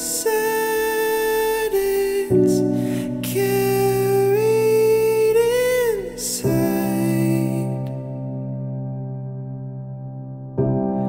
Say